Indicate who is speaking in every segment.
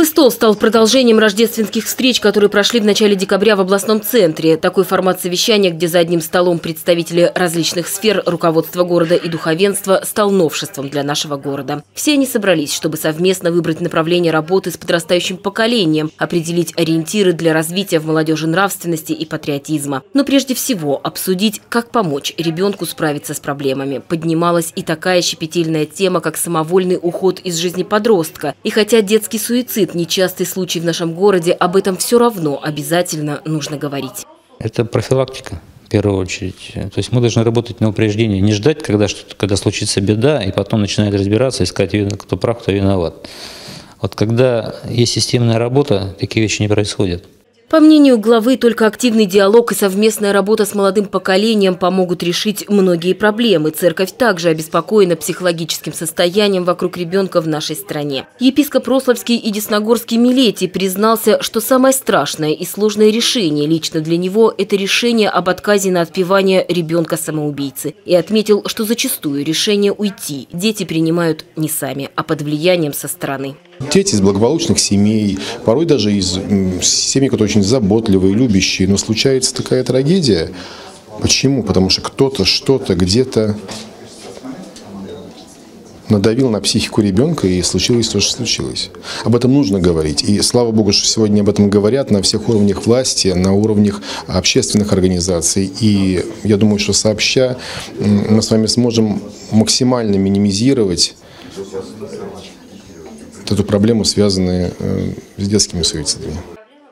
Speaker 1: Круглый стол стал продолжением рождественских встреч, которые прошли в начале декабря в областном центре. Такой формат совещания, где за одним столом представители различных сфер руководства города и духовенства, стал новшеством для нашего города. Все они собрались, чтобы совместно выбрать направление работы с подрастающим поколением, определить ориентиры для развития в молодежи нравственности и патриотизма. Но прежде всего обсудить, как помочь ребенку справиться с проблемами. Поднималась и такая щепетильная тема, как самовольный уход из жизни подростка. И хотя детский суицид суицид – нечастый случай в нашем городе, об этом все равно обязательно нужно говорить.
Speaker 2: Это профилактика в первую очередь. То есть мы должны работать на упреждение, не ждать, когда, когда случится беда, и потом начинать разбираться, искать, кто прав, кто виноват. Вот когда есть системная работа, такие вещи не происходят.
Speaker 1: По мнению главы, только активный диалог и совместная работа с молодым поколением помогут решить многие проблемы. Церковь также обеспокоена психологическим состоянием вокруг ребенка в нашей стране. Епископ Рославский и Десногорский Милетий признался, что самое страшное и сложное решение лично для него – это решение об отказе на отпевание ребенка-самоубийцы. И отметил, что зачастую решение уйти дети принимают не сами, а под влиянием со стороны.
Speaker 3: Дети из благополучных семей, порой даже из семей, которые очень заботливые, любящие, но случается такая трагедия. Почему? Потому что кто-то, что-то, где-то надавил на психику ребенка, и случилось то, что случилось. Об этом нужно говорить. И слава богу, что сегодня об этом говорят на всех уровнях власти, на уровнях общественных организаций. И я думаю, что сообща мы с вами сможем максимально минимизировать эту проблему, связанную э, с детскими суицидами.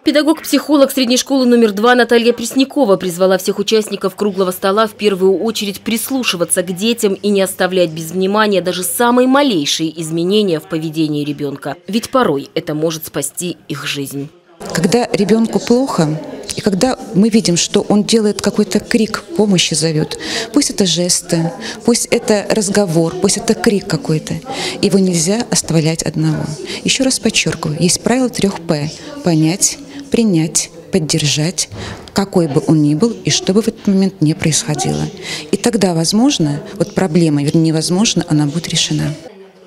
Speaker 1: Педагог-психолог средней школы номер два Наталья Преснякова призвала всех участников круглого стола в первую очередь прислушиваться к детям и не оставлять без внимания даже самые малейшие изменения в поведении ребенка. Ведь порой это может спасти их жизнь.
Speaker 4: Когда ребенку плохо, и когда мы видим, что он делает какой-то крик, помощи зовет, пусть это жесты, пусть это разговор, пусть это крик какой-то, его нельзя оставлять одного. Еще раз подчеркиваю, есть правило трех «П» – понять, принять, поддержать, какой бы он ни был и что бы в этот момент не происходило. И тогда, возможно, вот проблема, вернее, невозможно, она будет решена.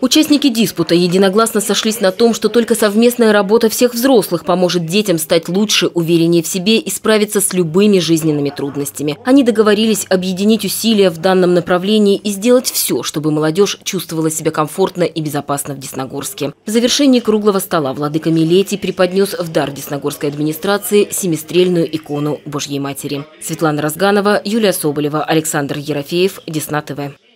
Speaker 1: Участники диспута единогласно сошлись на том, что только совместная работа всех взрослых поможет детям стать лучше, увереннее в себе и справиться с любыми жизненными трудностями. Они договорились объединить усилия в данном направлении и сделать все, чтобы молодежь чувствовала себя комфортно и безопасно в Десногорске. В завершении круглого стола владыка Милетий преподнес в дар Десногорской администрации семистрельную икону Божьей Матери. Светлана Разганова, Юлия Соболева, Александр Ерофеев, Десна ТВ.